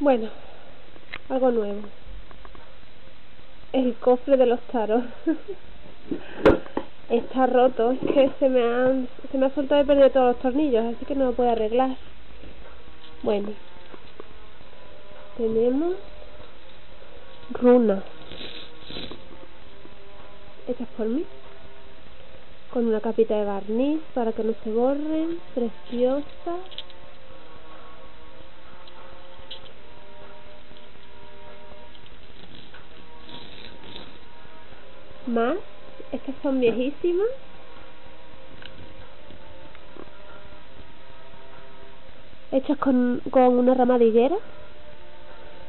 Bueno, algo nuevo. El cofre de los taros. Está roto, es que se me han se me ha soltado de perder todos los tornillos, así que no lo puedo arreglar. Bueno. Tenemos runas hechas por mí con una capita de barniz para que no se borren, preciosa más. Estas son viejísimas. Hechas con, con una rama de higuera.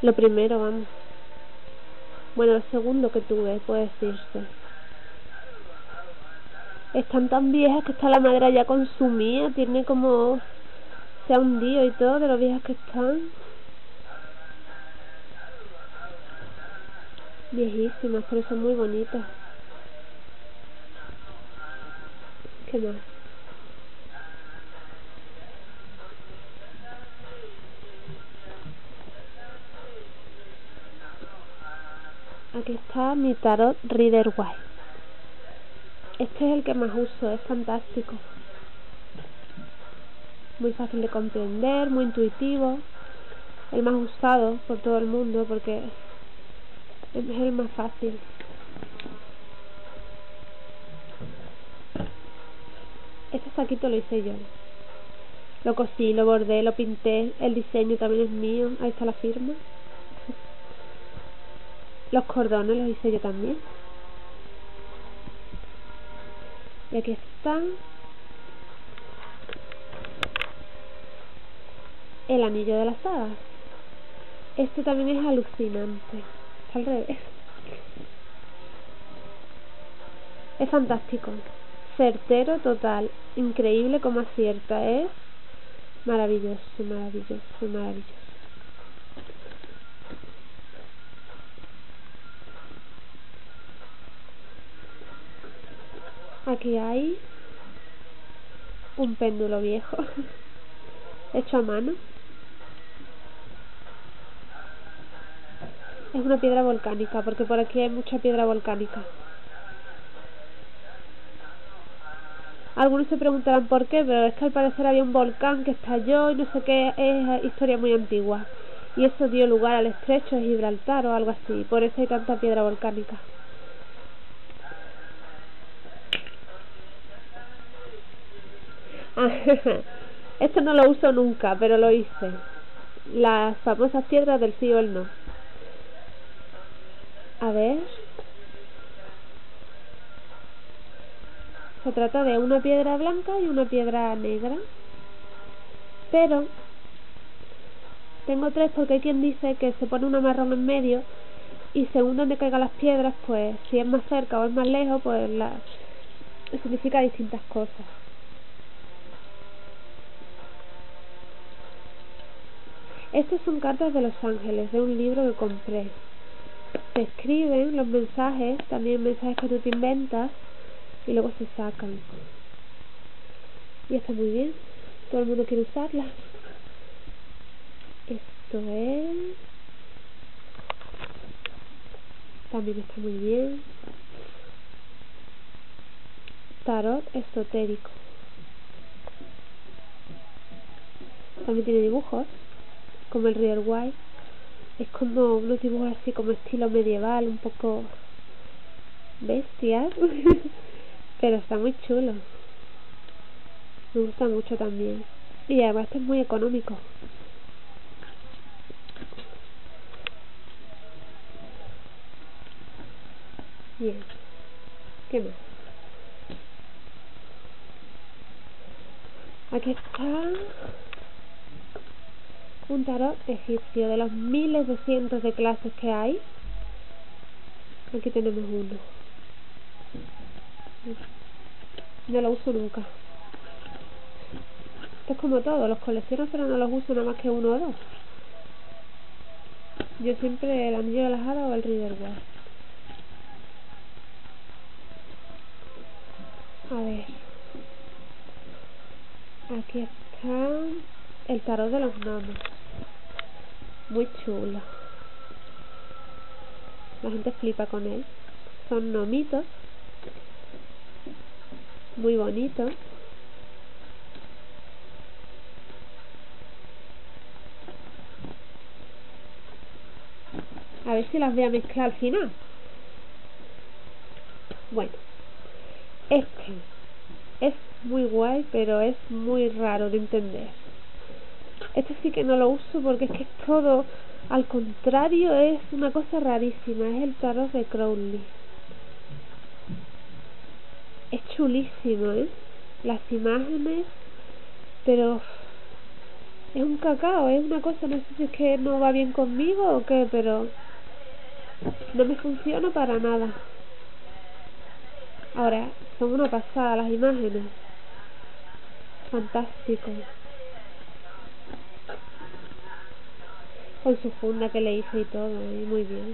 Lo primero vamos. Bueno lo segundo que tuve puede decirse están tan viejas que está la madera ya consumida tiene como se ha hundido y todo de lo viejas que están. Viejísimas pero son muy bonitas ¿Qué más? Aquí está mi tarot Reader White. Este es el que más uso, es fantástico. Muy fácil de comprender, muy intuitivo. El más usado por todo el mundo porque es el más fácil. Este saquito lo hice yo. Lo cosí, lo bordé, lo pinté. El diseño también es mío. Ahí está la firma. Los cordones los hice yo también. Y aquí están el anillo de las hadas. Este también es alucinante. Está al revés. Es fantástico certero total, increíble como acierta, es maravilloso, maravilloso, maravilloso. Aquí hay un péndulo viejo hecho a mano. Es una piedra volcánica, porque por aquí hay mucha piedra volcánica. Algunos se preguntarán por qué, pero es que al parecer había un volcán que estalló y no sé qué, es historia muy antigua. Y eso dio lugar al estrecho de Gibraltar o algo así, por eso hay tanta piedra volcánica. Esto no lo uso nunca, pero lo hice. Las famosas piedras del sí o el no. A ver. Se trata de una piedra blanca y una piedra negra. Pero tengo tres porque hay quien dice que se pone una marrón en medio y según donde caigan las piedras, pues si es más cerca o es más lejos, pues la significa distintas cosas. Estas son cartas de los ángeles, de un libro que compré. Se escriben los mensajes, también mensajes que tú te inventas, y luego se sacan. Y está muy bien. Todo el mundo quiere usarla. Esto es... También está muy bien. Tarot esotérico. También tiene dibujos, como el Real White. Es como unos dibujos así como estilo medieval, un poco bestias. Pero está muy chulo. Me gusta mucho también. Y además este es muy económico. Bien. ¿Qué más? Aquí está un tarot egipcio de los miles de cientos de clases que hay. Aquí tenemos uno. No lo uso nunca. Esto es como todo, los colecciono pero no los uso nada más que uno o dos. Yo siempre el anillo de la jada o el Reader A ver. Aquí está el tarot de los gnomos. Muy chulo. La gente flipa con él. Son nomitos. Muy bonitos. A ver si las voy a mezclar al final. Bueno, este es muy guay, pero es muy raro de entender. Este sí que no lo uso porque es que es todo, al contrario, es una cosa rarísima. Es el tarot de Crowley. Es chulísimo, ¿eh? Las imágenes, pero es un cacao, es una cosa, no sé si es que no va bien conmigo o qué, pero no me funciona para nada. Ahora, son una pasada las imágenes. Fantástico. Con su funda que le hice y todo, muy bien.